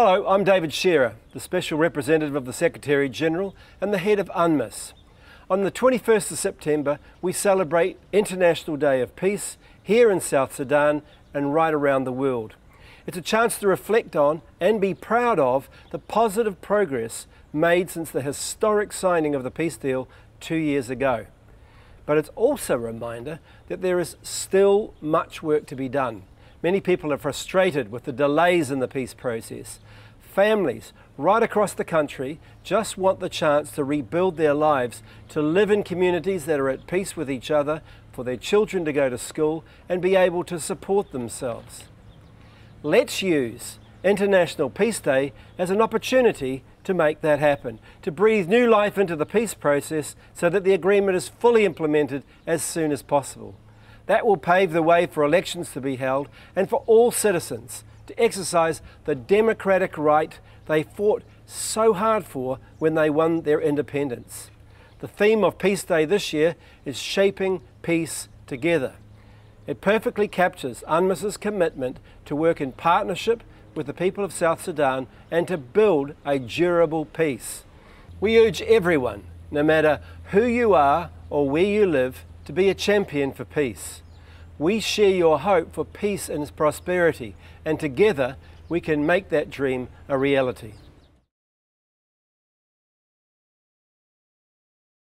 Hello, I'm David Shearer, the Special Representative of the Secretary General and the head of UNMISS. On the 21st of September, we celebrate International Day of Peace here in South Sudan and right around the world. It's a chance to reflect on and be proud of the positive progress made since the historic signing of the peace deal two years ago. But it's also a reminder that there is still much work to be done. Many people are frustrated with the delays in the peace process. Families right across the country just want the chance to rebuild their lives, to live in communities that are at peace with each other, for their children to go to school and be able to support themselves. Let's use International Peace Day as an opportunity to make that happen, to breathe new life into the peace process so that the agreement is fully implemented as soon as possible. That will pave the way for elections to be held and for all citizens to exercise the democratic right they fought so hard for when they won their independence. The theme of Peace Day this year is Shaping Peace Together. It perfectly captures UNMISS's commitment to work in partnership with the people of South Sudan and to build a durable peace. We urge everyone, no matter who you are or where you live, to be a champion for peace. We share your hope for peace and prosperity, and together we can make that dream a reality.